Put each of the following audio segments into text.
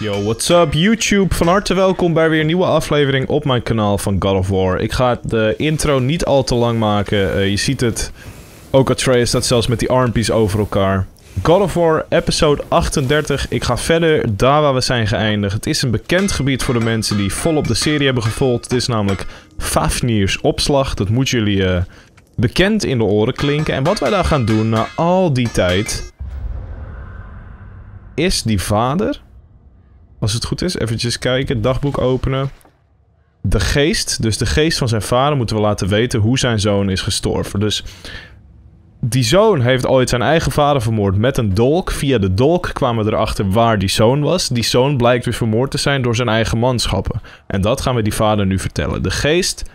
Yo, what's up YouTube? Van harte welkom bij weer een nieuwe aflevering op mijn kanaal van God of War. Ik ga de intro niet al te lang maken. Eh, je ziet het. Ook Atreus staat zelfs met die armpies over elkaar. God of War, episode 38. Ik ga verder daar waar we zijn geëindigd. Het is een bekend gebied voor de mensen die volop de serie hebben gevolgd. Het is namelijk Fafnir's opslag. Dat moet jullie eh, bekend in de oren klinken. En wat wij daar gaan doen na al die tijd... Is die vader als het goed is, eventjes kijken. Dagboek openen. De geest, dus de geest van zijn vader, moeten we laten weten hoe zijn zoon is gestorven. Dus die zoon heeft ooit zijn eigen vader vermoord met een dolk. Via de dolk kwamen we erachter waar die zoon was. Die zoon blijkt weer vermoord te zijn door zijn eigen manschappen. En dat gaan we die vader nu vertellen. De geest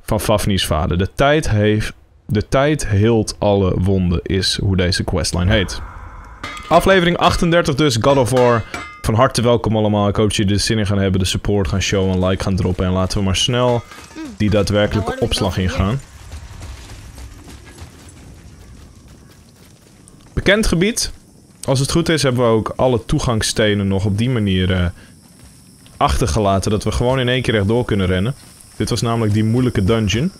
van Fafni's vader. De tijd, heeft, de tijd heelt alle wonden, is hoe deze questline heet. Aflevering 38 dus, God of War. Van harte welkom allemaal. Ik hoop dat jullie er zin in gaan hebben, de support gaan showen, een like gaan droppen. En laten we maar snel die daadwerkelijke opslag ingaan. Bekend gebied. Als het goed is hebben we ook alle toegangsstenen nog op die manier uh, achtergelaten. Dat we gewoon in één keer rechtdoor kunnen rennen. Dit was namelijk die moeilijke dungeon.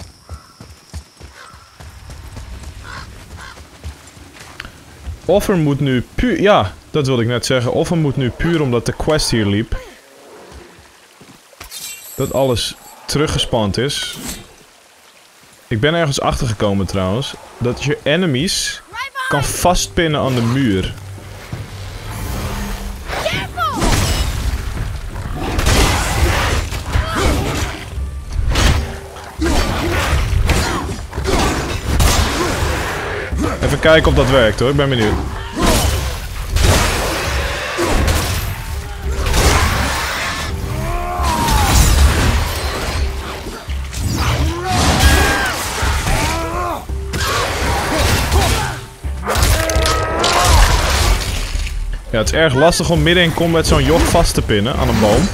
Of er moet nu puur... Ja, dat wilde ik net zeggen. Of er moet nu puur omdat de quest hier liep... Dat alles teruggespand is. Ik ben ergens achtergekomen trouwens. Dat je enemies kan vastpinnen aan de muur. Kijken of dat werkt hoor, ik ben benieuwd. Ja, het is erg lastig om midden in combat zo'n joch vast te pinnen aan een boom.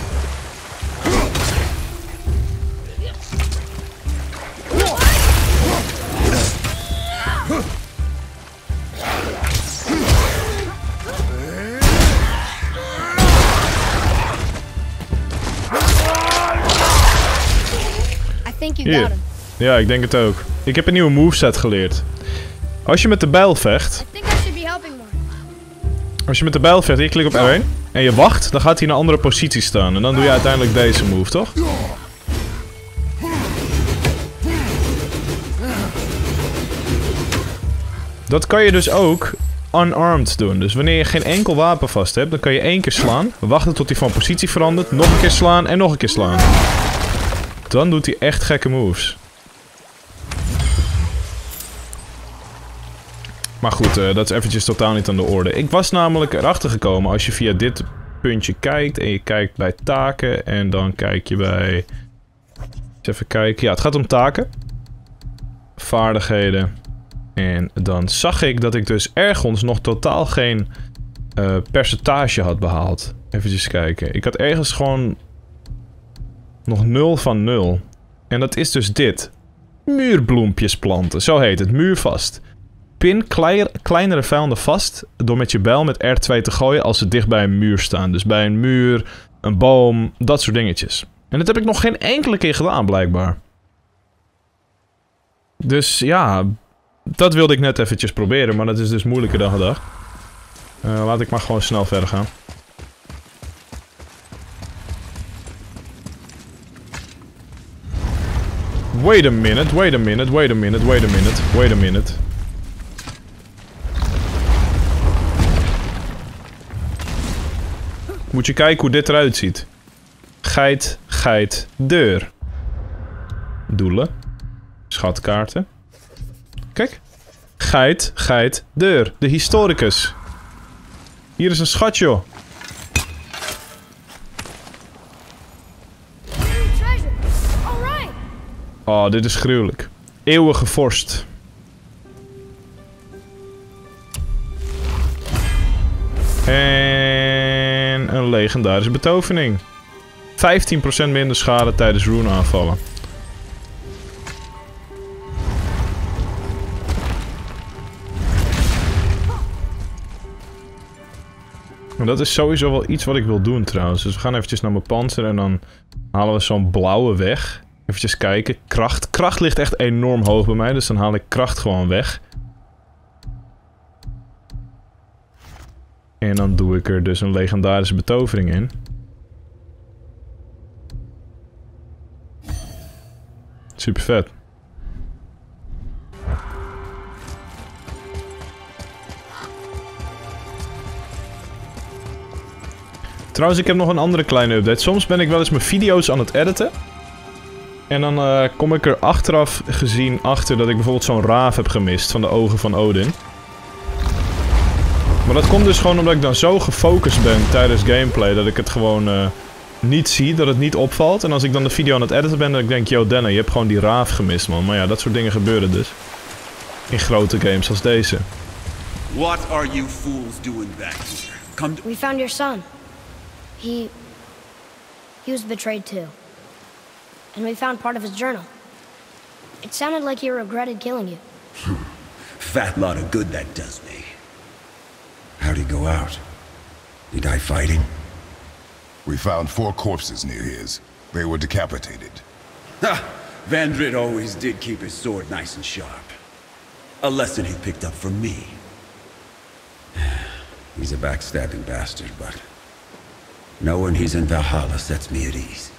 Hier. Ja, ik denk het ook. Ik heb een nieuwe moveset geleerd. Als je met de bijl vecht... Als je met de bijl vecht, je klikt op R1 en je wacht, dan gaat hij in een andere positie staan. En dan doe je uiteindelijk deze move, toch? Dat kan je dus ook unarmed doen. Dus wanneer je geen enkel wapen vast hebt, dan kan je één keer slaan. Wachten tot hij van positie verandert. Nog een keer slaan en nog een keer slaan. Dan doet hij echt gekke moves. Maar goed, uh, dat is eventjes totaal niet aan de orde. Ik was namelijk erachter gekomen als je via dit puntje kijkt en je kijkt bij taken en dan kijk je bij... Even kijken. Ja, het gaat om taken. Vaardigheden. En dan zag ik dat ik dus ergens nog totaal geen uh, percentage had behaald. Even kijken. Ik had ergens gewoon nog 0 van 0. En dat is dus dit. Muurbloempjes planten, zo heet het, muurvast. Pin kleinere vijanden vast door met je bijl met R2 te gooien als ze dicht bij een muur staan. Dus bij een muur, een boom, dat soort dingetjes. En dat heb ik nog geen enkele keer gedaan, blijkbaar. Dus ja, dat wilde ik net eventjes proberen, maar dat is dus moeilijker dan gedacht. Uh, laat ik maar gewoon snel verder gaan. Wait a minute, wait a minute, wait a minute, wait a minute, wait a minute. Moet je kijken hoe dit eruit ziet. Geit, geit, deur. Doelen. Schatkaarten. Kijk. Geit, geit, deur. De historicus. Hier is een schat, joh. Oh, dit is gruwelijk. Eeuwige vorst. En een legendarische betovening. 15% minder schade tijdens rune aanvallen. Maar dat is sowieso wel iets wat ik wil doen trouwens. Dus we gaan eventjes naar mijn panzer en dan halen we zo'n blauwe weg. Eventjes kijken. Kracht. Kracht ligt echt enorm hoog bij mij, dus dan haal ik kracht gewoon weg. En dan doe ik er dus een legendarische betovering in. Super vet. Trouwens, ik heb nog een andere kleine update. Soms ben ik wel eens mijn video's aan het editen. En dan uh, kom ik er achteraf gezien achter dat ik bijvoorbeeld zo'n raaf heb gemist van de ogen van Odin. Maar dat komt dus gewoon omdat ik dan zo gefocust ben tijdens gameplay dat ik het gewoon uh, niet zie, dat het niet opvalt. En als ik dan de video aan het editen ben, dan denk ik, yo Denna, je hebt gewoon die raaf gemist man. Maar ja, dat soort dingen gebeuren dus. In grote games als deze. What are you fools doing back here? Come We found your son. He... He was betrayed too. And we found part of his journal. It sounded like he regretted killing you. Fat lot of good that does me. How'd he go out? He die fighting? We found four corpses near his. They were decapitated. Ha! Vandrid always did keep his sword nice and sharp. A lesson he picked up from me. He's a backstabbing bastard, but... Knowing he's in Valhalla sets me at ease.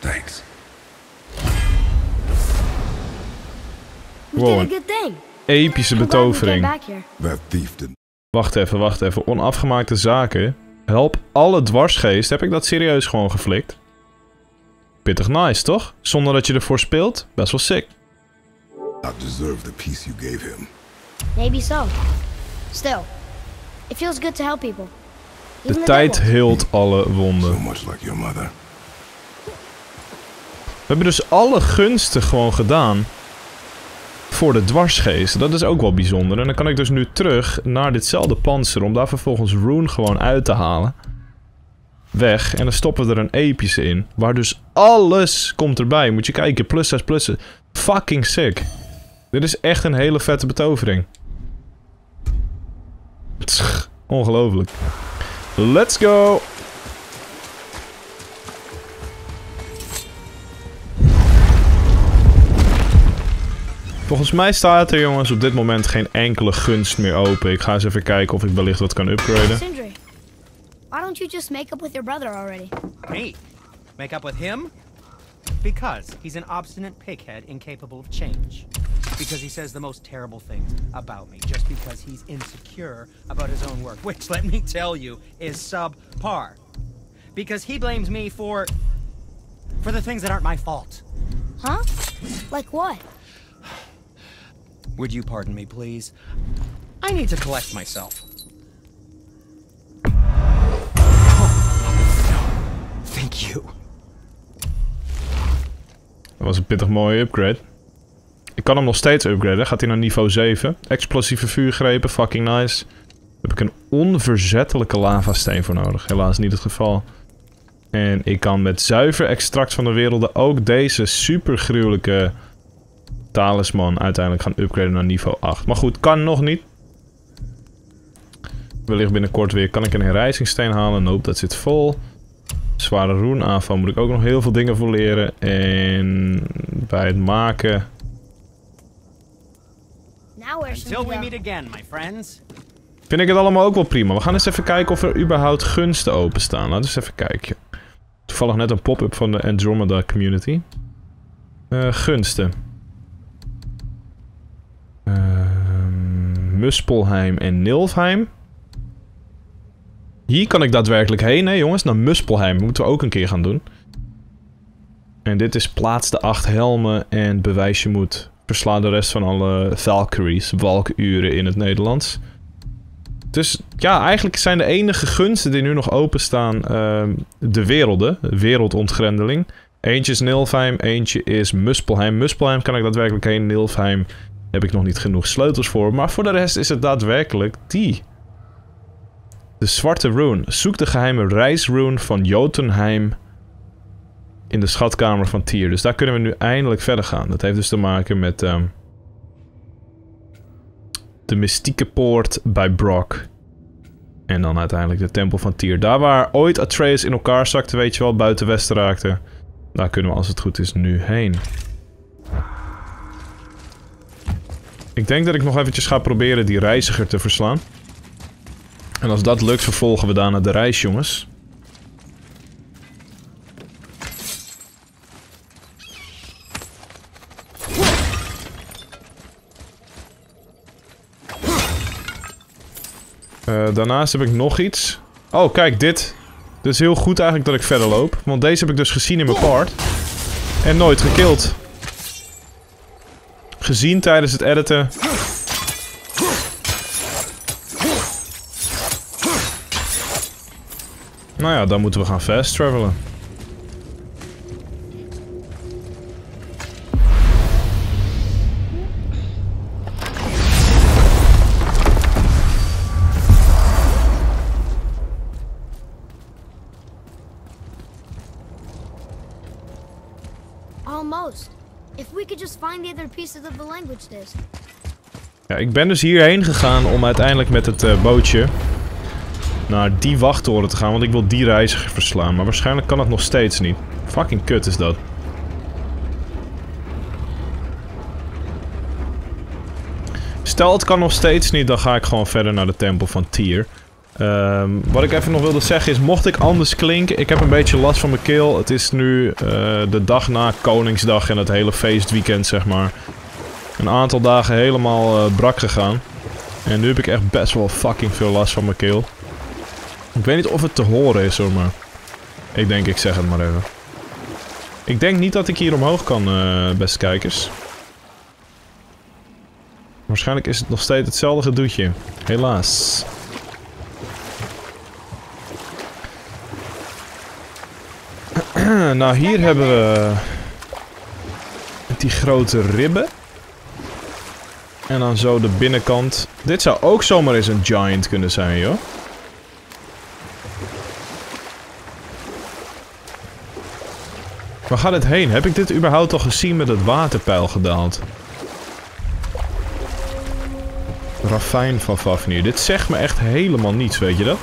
Thanks. Wow, did a een good thing. epische betovering. Wacht even, wacht even. Onafgemaakte zaken. Help alle dwarsgeest. Heb ik dat serieus gewoon geflikt? Pittig nice, toch? Zonder dat je ervoor speelt? Best wel sick. Deserve the peace you gave him. Maybe so. Still, it feels good to help people. De Even tijd heelt alle So wonden. much like your mother. We hebben dus alle gunsten gewoon gedaan. Voor de dwarsgeest. Dat is ook wel bijzonder. En dan kan ik dus nu terug naar ditzelfde panzer. Om daar vervolgens Rune gewoon uit te halen. Weg. En dan stoppen we er een epische in. Waar dus alles komt erbij. Moet je kijken. Plus 6 plussen. Fucking sick. Dit is echt een hele vette betovering. Ongelooflijk. Let's go! Volgens mij staat er jongens op dit moment geen enkele gunst meer open. Ik ga eens even kijken of ik wellicht wat kan upgraden. Sindri, why don't you just make up with your brother already? Me? Make up with him? Because he's an obstinate pighead incapable of change. Because he says the most terrible things about me. Just because he's insecure about his own work. Which, let me tell you, is subpar. Because he blames me for. for the things that aren't my fault. Huh? Like what? Would you pardon me, please? I need to collect myself. Thank you. Dat was een pittig mooie upgrade. Ik kan hem nog steeds upgraden. Gaat hij naar niveau 7. Explosieve vuurgrepen, fucking nice. Daar heb ik een onverzettelijke lavasteen voor nodig. Helaas niet het geval. En ik kan met zuiver extract van de werelden ook deze super gruwelijke talisman uiteindelijk gaan upgraden naar niveau 8. Maar goed, kan nog niet. Wellicht binnenkort weer. Kan ik een herrijzingssteen halen? Nope, dat zit vol. Zware roen aanval moet ik ook nog heel veel dingen voor leren. En bij het maken... Vind ik het allemaal ook wel prima. We gaan eens even kijken of er überhaupt gunsten openstaan. Laten we eens even kijken. Toevallig net een pop-up van de Andromeda community. Eh, gunsten. Muspelheim en Nilfheim. Hier kan ik daadwerkelijk heen, hè jongens. Naar Muspelheim moeten we ook een keer gaan doen. En dit is plaats de acht helmen en bewijs je moet. Versla de rest van alle Valkyries, walkuren in het Nederlands. Dus ja, eigenlijk zijn de enige gunsten die nu nog openstaan ehm de werelden. Wereldontgrendeling. Eentje is Nilfheim, eentje is Muspelheim. Muspelheim kan ik daadwerkelijk heen. Nilfheim heb ik nog niet genoeg sleutels voor. Maar voor de rest is het daadwerkelijk die. De Zwarte Rune. Zoek de geheime reisrune van Jotunheim in de schatkamer van Tyr. Dus daar kunnen we nu eindelijk verder gaan. Dat heeft dus te maken met ehm, de mystieke poort bij Brock. En dan uiteindelijk de tempel van Tyr. Daar waar ooit Atreus in elkaar zakte, weet je wel, buiten westen raakte. Daar kunnen we als het goed is nu heen. Ik denk dat ik nog eventjes ga proberen die reiziger te verslaan. En als dat lukt, vervolgen we daarna de reis, jongens. Uh, daarnaast heb ik nog iets. Oh, kijk, dit. Is heel goed eigenlijk dat ik verder loop. Want deze heb ik dus gezien in mijn part. En nooit gekild. Gezien tijdens het editen. Nou ja, dan moeten we gaan fast travelen. Disc. Ja, ik ben dus hierheen gegaan om uiteindelijk met het uh, bootje naar die wachttoren te gaan, want ik wil die reiziger verslaan. Maar waarschijnlijk kan het nog steeds niet. Fucking kut is dat. Stel het kan nog steeds niet, dan ga ik gewoon verder naar de tempel van Tyr. Um, wat ik even nog wilde zeggen is, mocht ik anders klinken, ik heb een beetje last van mijn keel. Het is nu uh, de dag na Koningsdag en het hele feestweekend, zeg maar. Een aantal dagen helemaal uh, brak gegaan. En nu heb ik echt best wel fucking veel last van mijn keel. Ik weet niet of het te horen is hoor, maar... Ik denk, ik zeg het maar even. Ik denk niet dat ik hier omhoog kan, uh, beste kijkers. Waarschijnlijk is het nog steeds hetzelfde gedoetje. Helaas. nou, hier hebben we... Die grote ribben. En dan zo de binnenkant. Dit zou ook zomaar eens een giant kunnen zijn, joh. Waar gaat het heen? Heb ik dit überhaupt al gezien met het waterpeil gedaald? Rafijn van Fafnir. Dit zegt me echt helemaal niets, weet je dat?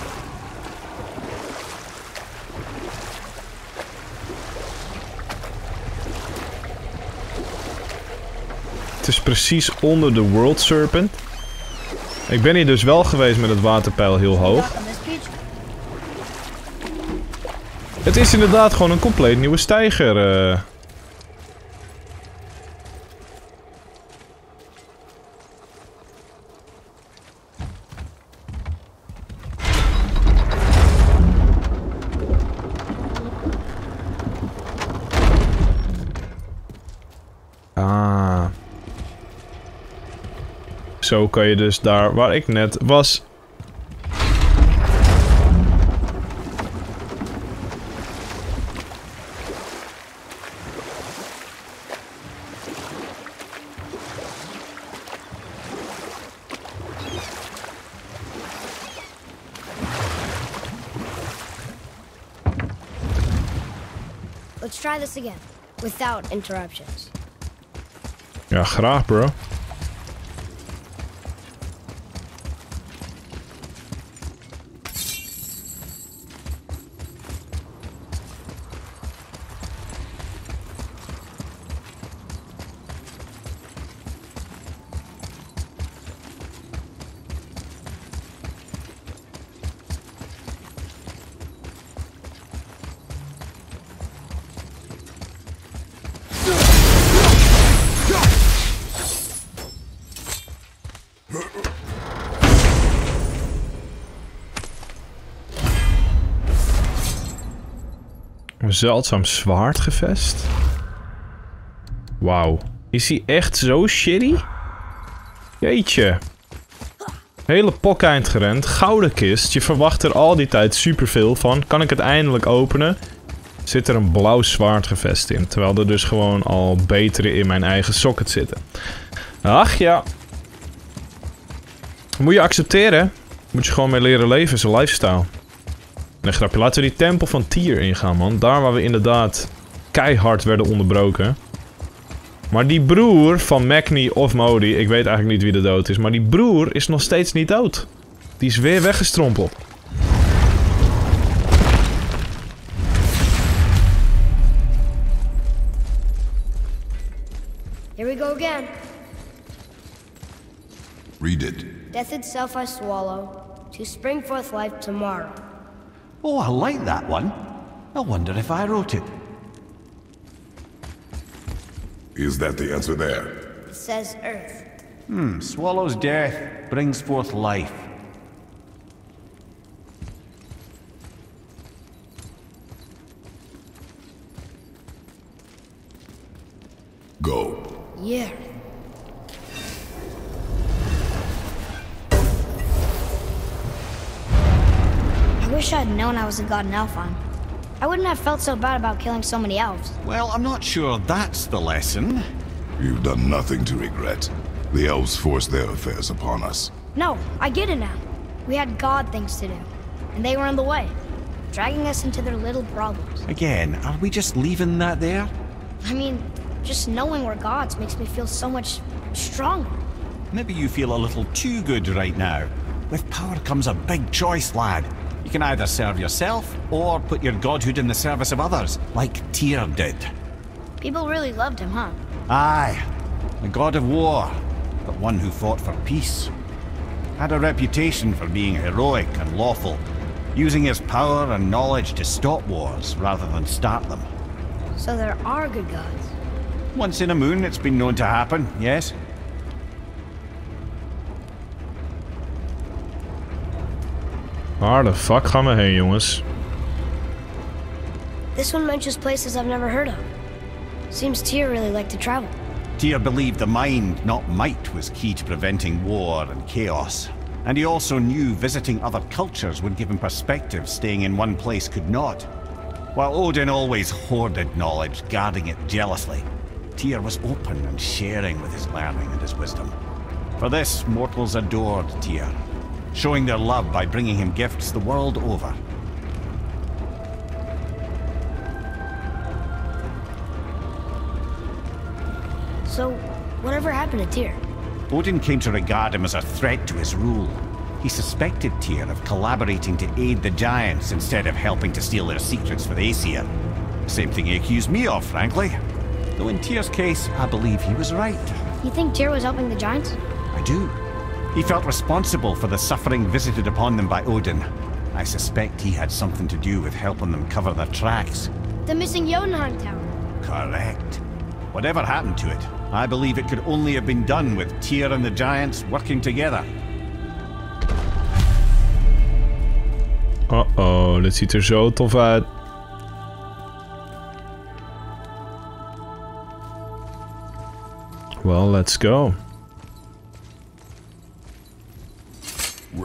Precies onder de World Serpent. Ik ben hier dus wel geweest met het waterpeil heel hoog. Het is inderdaad gewoon een compleet nieuwe stijger. Uh. Zo kan je dus daar waar ik net was try this again, without interruptions. Ja, graag, bro. Zeldzaam zwaardgevest. Wauw. Is hij echt zo shitty? Jeetje. Hele pok gerend. Gouden kist. Je verwacht er al die tijd superveel van. Kan ik het eindelijk openen? Zit er een blauw zwaardgevest in. Terwijl er dus gewoon al betere in mijn eigen socket zitten. Ach ja. Moet je accepteren. Moet je gewoon mee leren leven. is een lifestyle. Nee, grapje. Laten we die tempel van Tier ingaan, man. Daar waar we inderdaad keihard werden onderbroken. Maar die broer van Magni of Modi, ik weet eigenlijk niet wie de dood is, maar die broer is nog steeds niet dood. Die is weer weggestrompeld. Here we go again. Read it. Death itself I swallow, to spring forth life tomorrow. Oh, I like that one. I wonder if I wrote it. Is that the answer there? It says Earth. Hmm, swallows death, brings forth life. Go. Yeah. I wish I'd known I was a god in Alphon. I wouldn't have felt so bad about killing so many elves. Well, I'm not sure that's the lesson. You've done nothing to regret. The elves forced their affairs upon us. No, I get it now. We had god things to do, and they were in the way, dragging us into their little problems. Again, are we just leaving that there? I mean, just knowing we're gods makes me feel so much stronger. Maybe you feel a little too good right now. With power comes a big choice, lad. You can either serve yourself or put your godhood in the service of others, like Tyr did. People really loved him, huh? Aye, a god of war, but one who fought for peace. Had a reputation for being heroic and lawful, using his power and knowledge to stop wars rather than start them. So there are good gods. Once in a moon, it's been known to happen, yes? Waar de fuck gaan we heen, jongens? This one mentions places I've never heard of. Seems Tyr really liked to travel. Tyr believed the mind, not might, was key to preventing war and chaos. And he also knew visiting other cultures would give him perspective staying in one place could not. While Odin always hoarded knowledge, guarding it jealously, Tyr was open and sharing with his learning and his wisdom. For this, mortals adored Tyr, showing their love by bringing him gifts the world over. So, whatever happened to Tyr? Odin came to regard him as a threat to his rule. He suspected Tyr of collaborating to aid the Giants instead of helping to steal their secrets for the Aesir. Same thing he accused me of, frankly. Though in Tyr's case, I believe he was right. You think Tyr was helping the Giants? I do. He felt responsible for the suffering visited upon them by Odin. I suspect he had something to do with helping them cover their tracks. The missing Jotunheim Tower. Correct. Whatever happened to it, I believe it could only have been done with Tyr and the Giants working together. Uh-oh, dit ziet er zo tof uit. Well, let's go.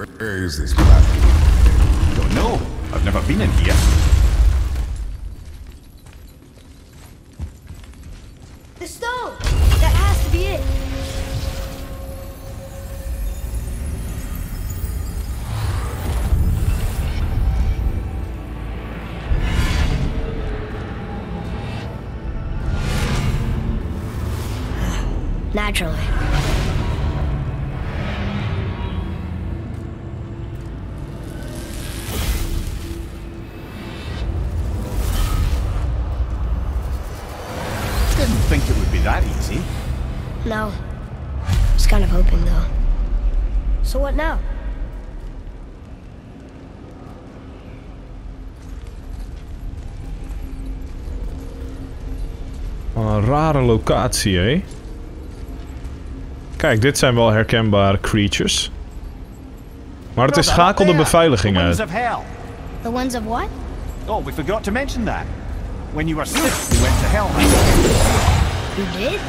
Where is this platform? Don't know. I've never been in here. The stone! That has to be it! Naturally. Rare locatie, hé. Kijk, dit zijn wel herkenbare creatures. Maar het is Brother, schakel de there, beveiliging uit. The ones of what? Oh, we forgot to mention that. When you were sick, you went to hell. You did?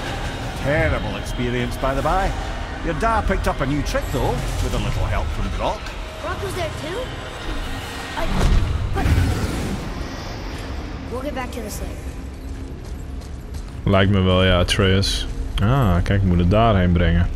Terrible experience, by the by. Your dad picked up a new trick, though, with a little help from Brock. Brock was there too? I... But... We'll get back to this later. Lijkt me wel, ja, Atreus. Ah, kijk, ik moet het daarheen brengen.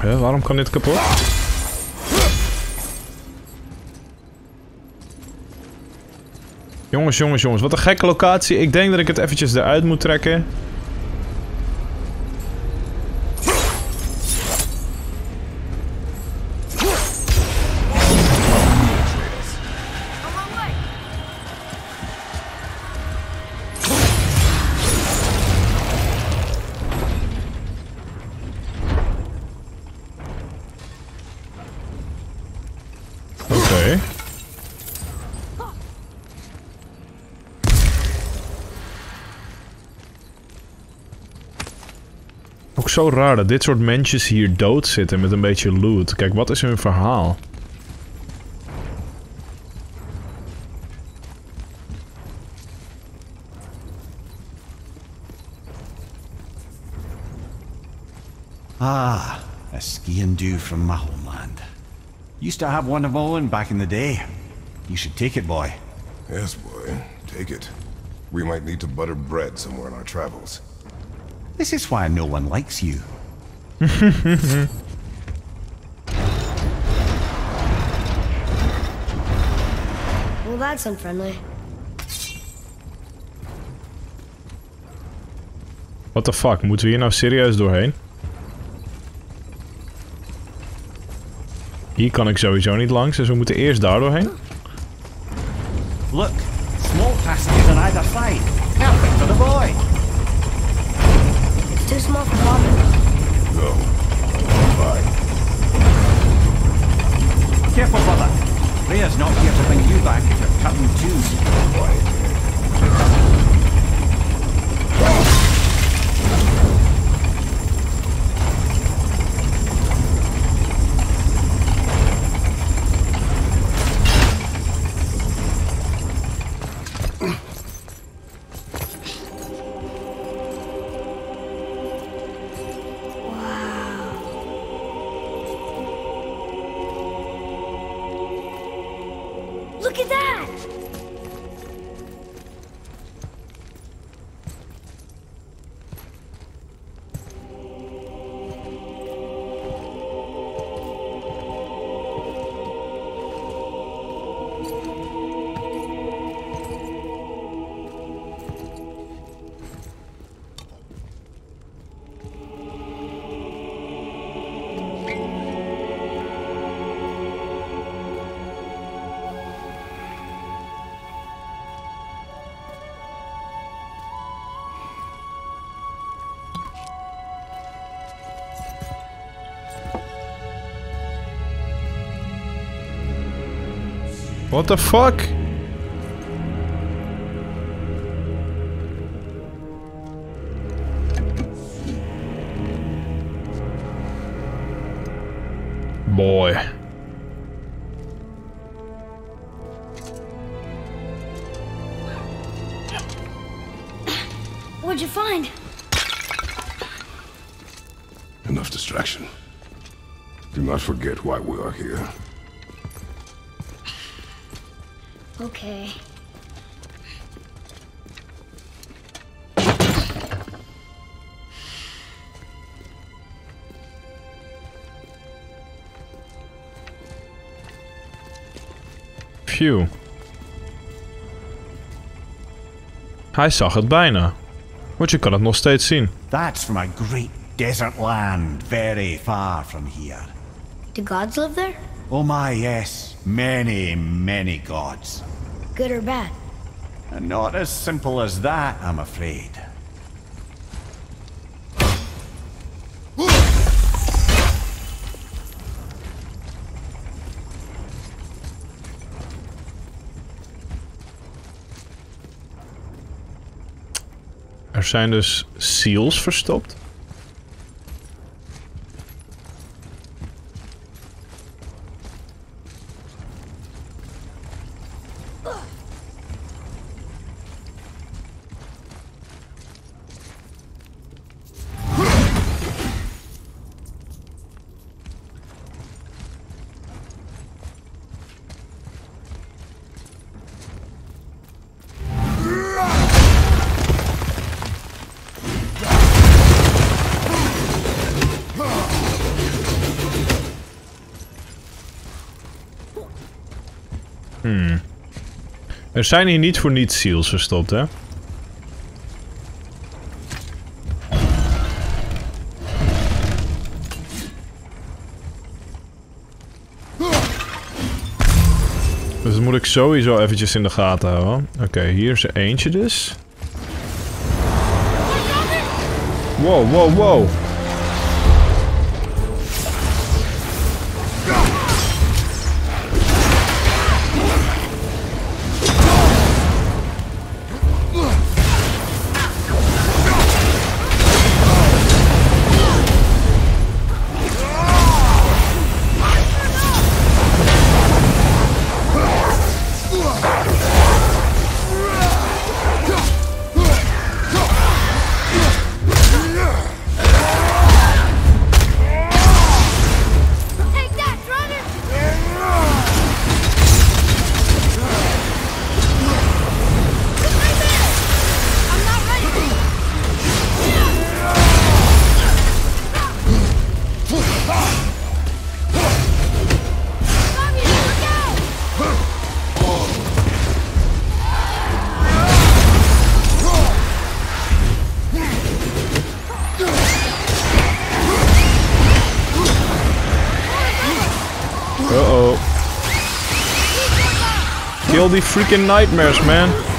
Hè, waarom kan dit kapot? Jongens, jongens, jongens. Wat een gekke locatie. Ik denk dat ik het eventjes eruit moet trekken. Zo raar dat dit soort mensjes hier dood zitten met een beetje loot. Kijk, wat is hun verhaal? Ah, a ski and do from my homeland. Used to have one of my own back in the day. You should take it, boy. Yes, boy. Take it. We might need to butter bread somewhere in our travels. This is why no one likes you. Well, that's unfriendly. What the fuck? Moeten we hier nou serieus doorheen? Hier kan ik sowieso niet langs, dus we moeten eerst daar doorheen. Look, small passages on either side. Perfect for the boy. It's too small. Go. Bye. Careful, brother. Rhea's not here to bring you back if you're cutting too. Quiet. Look at that! What the fuck? Okay. Phew. Hij zag het bijna. Want je kan het nog steeds zien. That's from a great desert land very far from here. Do gods live there? Oh my, yes. Many, many gods. Good or bad? Not as simple as that, I'm afraid. Er zijn dus seals verstopt. Er zijn hier niet voor niets seals verstopt, hè? Dus dat moet ik sowieso eventjes in de gaten houden. Oké, hier is er eentje dus. Wow, wow, wow. Freaking nightmares, man.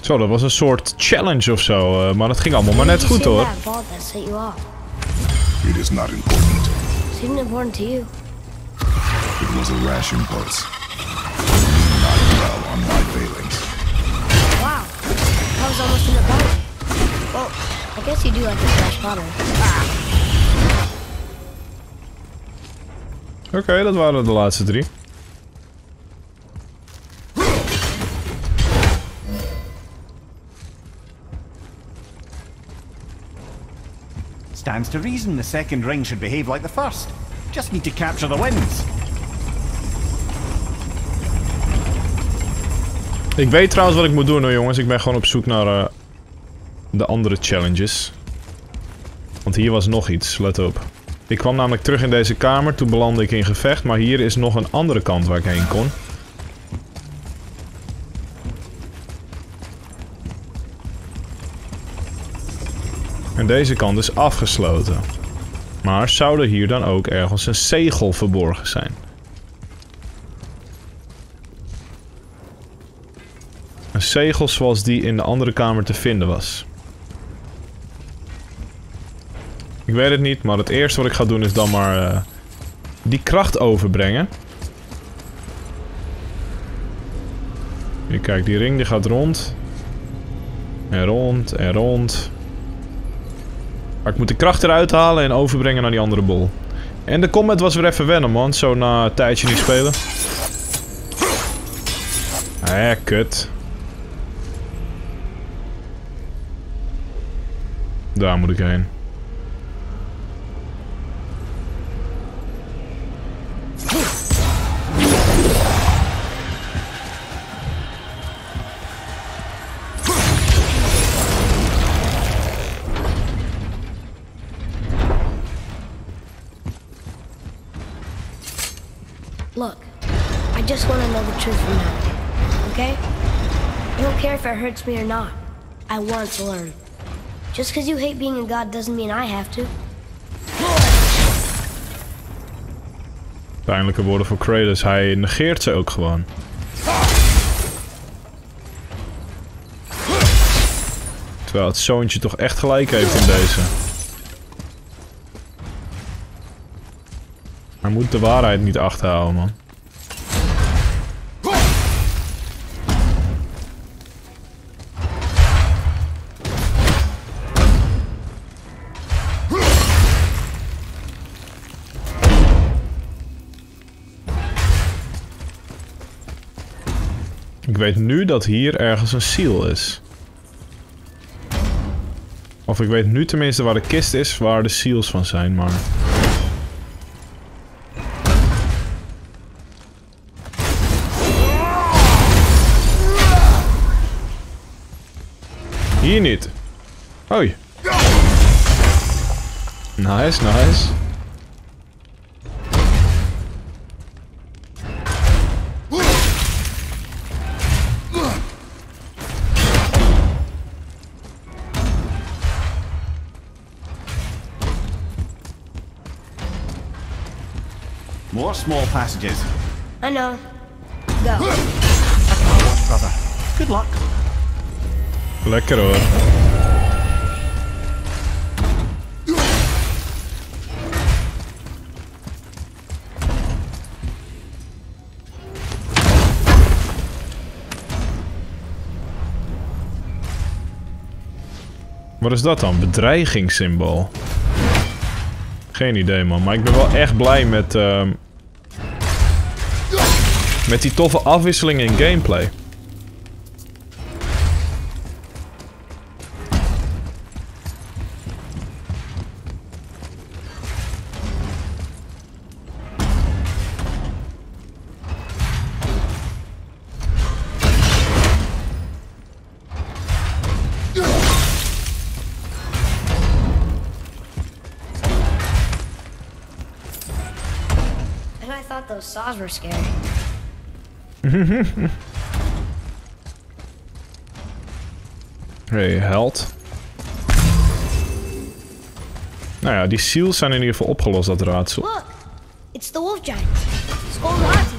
Zo, dat was een soort challenge of zo, eh, maar dat ging allemaal maar net goed hoor. Seemed important to you. It was a rash impulse. Not well on my failings. Wow. That was almost in the bottom. Well, I guess you do like to trash pottery. Oké, dat waren de laatste drie. Stands to reason the second ring should behave like the first. Just need to capture the winds. Ik weet trouwens wat ik moet doen hoor jongens. Ik ben gewoon op zoek naar eh, de andere challenges. Want hier was nog iets, let op. Ik kwam namelijk terug in deze kamer, toen belandde ik in gevecht. Maar hier is nog een andere kant waar ik heen kon. En deze kant is afgesloten. Maar zou er hier dan ook ergens een zegel verborgen zijn? Een zegel zoals die in de andere kamer te vinden was. Ik weet het niet, maar het eerste wat ik ga doen is dan maar eh, die kracht overbrengen. Hier, kijk, die ring die gaat rond. En rond, en rond. Maar ik moet de kracht eruit halen en overbrengen naar die andere bol. En de combat was weer even wennen, man. Zo na een tijdje niet spelen. Hé, kut. Daar moet ik heen. It hurts me or not. I want to learn. Just because you hate being a god doesn't mean I have to. Pijnlijke woorden voor Kratos. Hij negeert ze ook gewoon. Terwijl het zoontje toch echt gelijk heeft in deze. Hij moet de waarheid niet achterhouden, man. Weet nu dat hier ergens een seal is. Of ik weet nu tenminste waar de kist is, waar de seals van zijn, maar... Hier niet. Hoi. Nice, nice. Passages. I know. Go. Brother. Good luck. Lekker hoor. Wat is dat dan? Bedreigingssymbool. Geen idee man, maar ik ben wel echt blij met... ehm, met die toffe afwisseling in gameplay. I thought those saws were scary. Mm-hmm. Hey, held. Nou ja, die seals zijn in ieder geval opgelost, dat raadsel. Look! It's the wolf giants. Skolrati.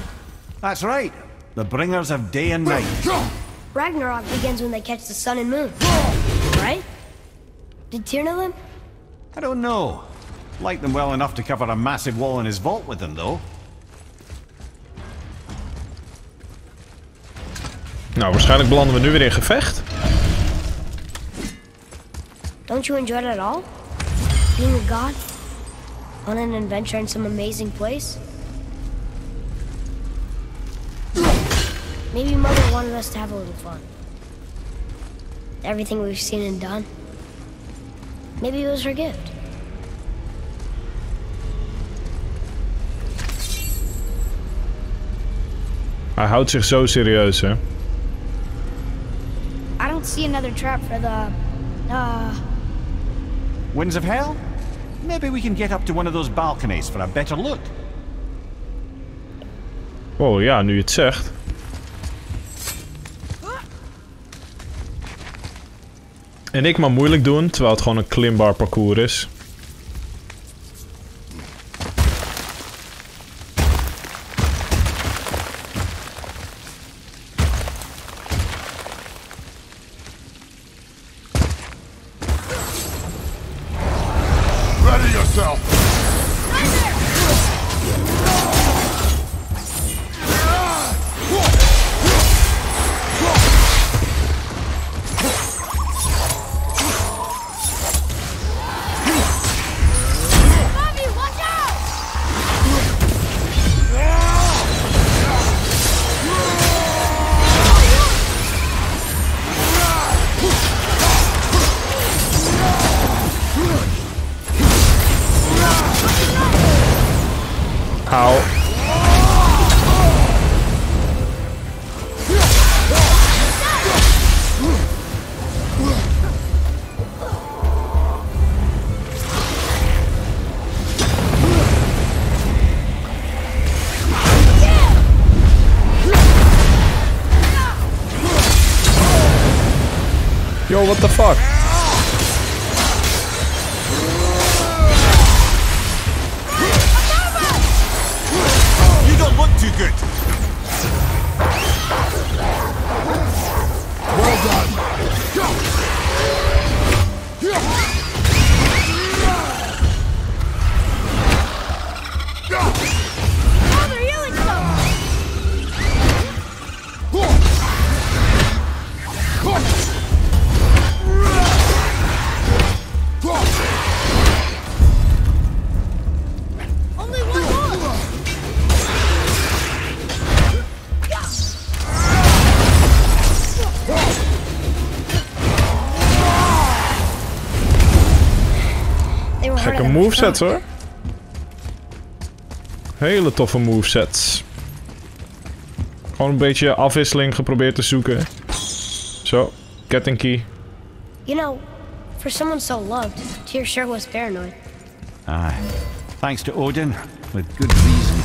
That's right. The bringers of day and night. Ragnarok begins when they catch the sun and moon. Right? Did Tyr know them? I don't know. Like them well enough to cover a massive wall in his vault with them, though. Nou, waarschijnlijk belanden we nu weer in gevecht. Don't you enjoy it at all? Being a god? On an adventure in some amazing place? Maybe Mother wanted us to have a little fun. Everything we've seen and done. Maybe it was her gift. Hij houdt zich zo serieus, hè. Don't see another trap for the. Uh. Winds of Hell? Maybe we can get up to one of those balconies for a better look. Oh ja, nu je het zegt. En ik maar moeilijk doen, terwijl het gewoon een klimbaar parcours is. What the fuck? Movesets hoor. Hele toffe movesets. Gewoon een beetje afwisseling geprobeerd te zoeken. Zo, kettingkey. You know, for someone so loved, Tyr sure was paranoid. Aye. Thanks to Odin, with good reason.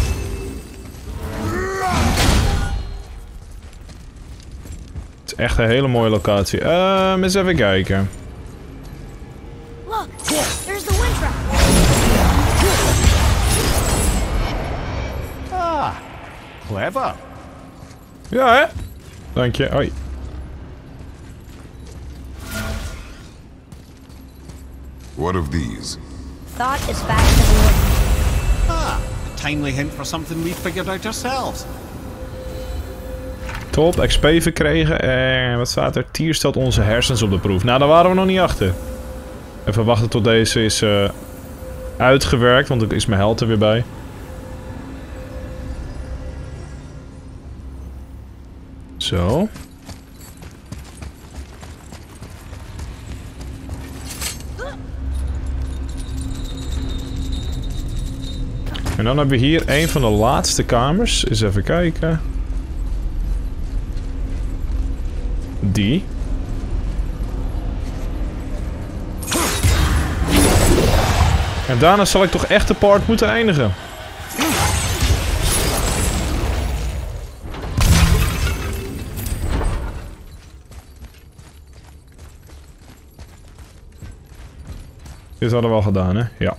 Het is echt een hele mooie locatie. Ehm, eens even kijken. Ja, hè? Dank je. Hoi. What of these? Thought is fast as an Ah, a timely hint for something we figured out ourselves. Top, XP verkregen. En wat staat er? Tier stelt onze hersens op de proef. Nou, daar waren we nog niet achter. Even wachten tot deze is eh, uitgewerkt, want dan is mijn held er weer bij. Zo. En dan hebben we hier een van de laatste kamers. Eens even kijken. Die. En daarna zal ik toch echt de part moeten eindigen. Dit hadden we gedaan, hè? Ja.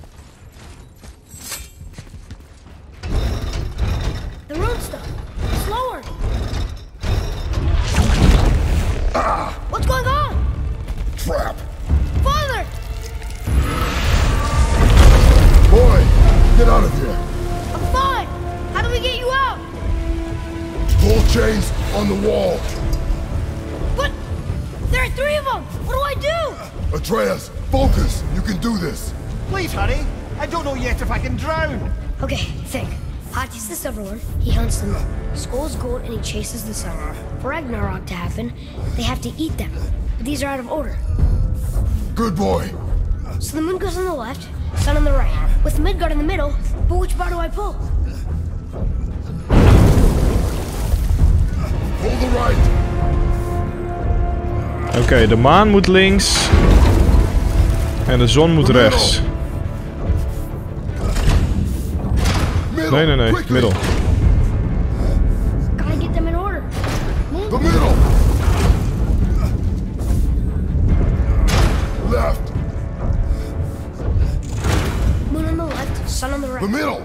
Chases the sun. For Ragnarok to happen, they have to eat them. But these are out of order. Good boy! So the moon goes on the left, sun on the right, with Midgard in the middle. But which bar do I pull? Pull the right! Oké, de maan moet links. En de zon moet rechts. Middle! Nee, nee, nee. quickly. Middel. The middle! Left! moon on the left, sun on the right. The middle!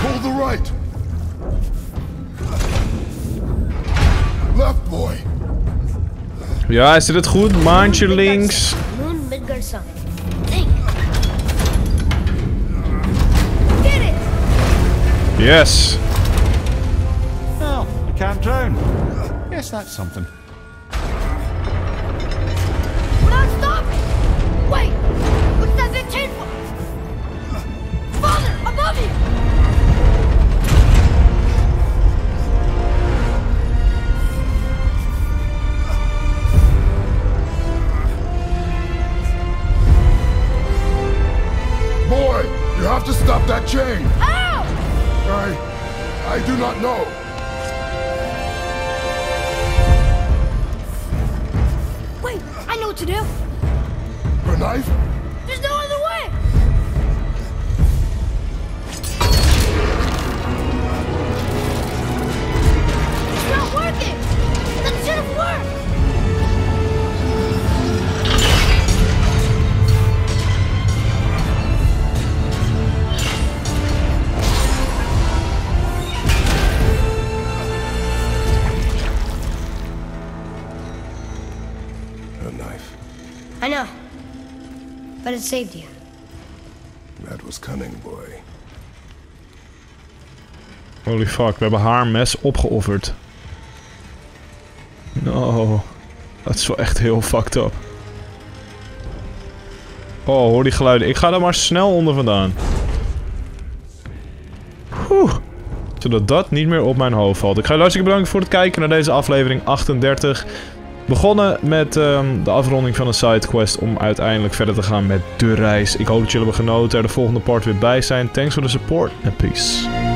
Pull the right! Left, boy! Ja, is dit goed? Maantje links. Yes. Well, I can't drown. Yes, that's something. But it saved you. That was cunning, boy. Holy fuck, we hebben haar mes opgeofferd. No. Dat is wel echt heel fucked up. Oh, hoor die geluiden. Ik ga er maar snel onder vandaan. Oeh. Zodat dat niet meer op mijn hoofd valt. Ik ga je hartstikke bedanken voor het kijken naar deze aflevering 38. Begonnen met ehm, de afronding van een sidequest om uiteindelijk verder te gaan met de reis. Ik hoop dat jullie hebben genoten. Er de volgende part weer bij zijn. Thanks voor de support en peace.